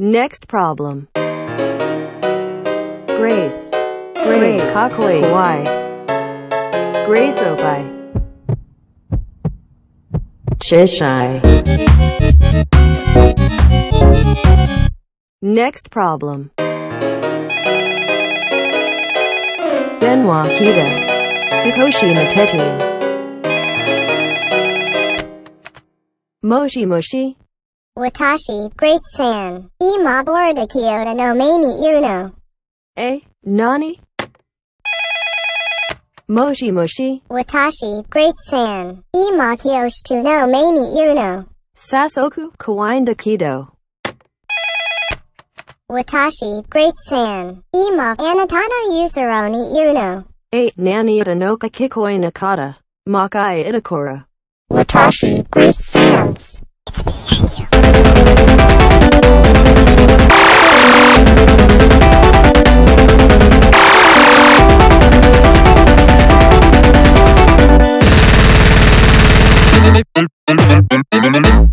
Next problem. Grace. Grace. Kakoi. Kawaii. Grace Obai. Cheshire. Next problem. Benoit Kita. Sukoshi Mateti. Moshi Moshi. Watashi, Grace-san. Ima borda Kyoto no mani irno. Eh? Nani? Moshi Moshi. Watashi, Grace-san. Ima kyoshito no mani irno. Sasoku Kawaii Kido. Watashi, Grace-san. Ima anatana yusuro ni irno. Eh? Nani Itanoka Kikoi Nakata. Makai Itakora. Watashi, Grace-sans. It's me, thank you. Thank you.